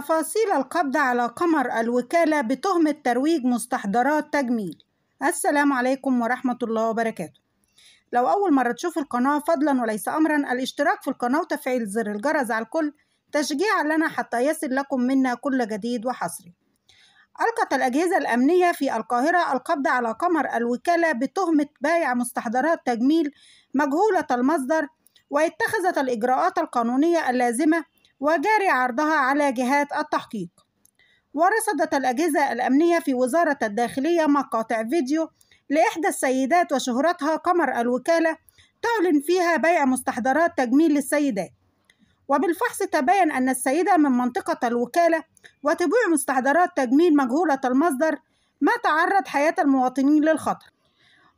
تفاصيل القبض على قمر الوكالة بتهمة ترويج مستحضرات تجميل. السلام عليكم ورحمة الله وبركاته. لو أول مرة تشوف القناة فضلا وليس أمرا الاشتراك في القناة وتفعيل زر الجرس على الكل تشجيعا لنا حتى يصل لكم منا كل جديد وحصري. ألقت الأجهزة الأمنية في القاهرة القبض على قمر الوكالة بتهمة بيع مستحضرات تجميل مجهولة المصدر واتخذت الإجراءات القانونية اللازمة وجاري عرضها على جهات التحقيق. ورصدت الأجهزة الأمنية في وزارة الداخلية مقاطع فيديو لإحدى السيدات وشهرتها قمر الوكالة تعلن فيها بيع مستحضرات تجميل للسيدات. وبالفحص تبين أن السيدة من منطقة الوكالة وتبيع مستحضرات تجميل مجهولة المصدر ما تعرض حياة المواطنين للخطر.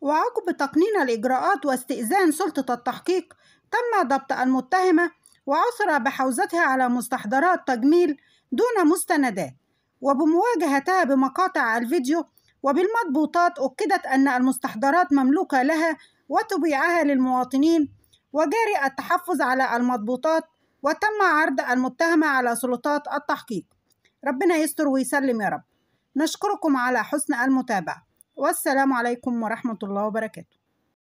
وعقب تقنين الإجراءات واستئذان سلطة التحقيق تم ضبط المتهمة وعثر بحوزتها على مستحضرات تجميل دون مستندات وبمواجهتها بمقاطع الفيديو وبالمضبوطات أكدت أن المستحضرات مملوكة لها وتبيعها للمواطنين وجاري التحفظ على المضبوطات وتم عرض المتهمة على سلطات التحقيق. ربنا يستر ويسلم يا رب. نشكركم على حسن المتابعة. والسلام عليكم ورحمة الله وبركاته.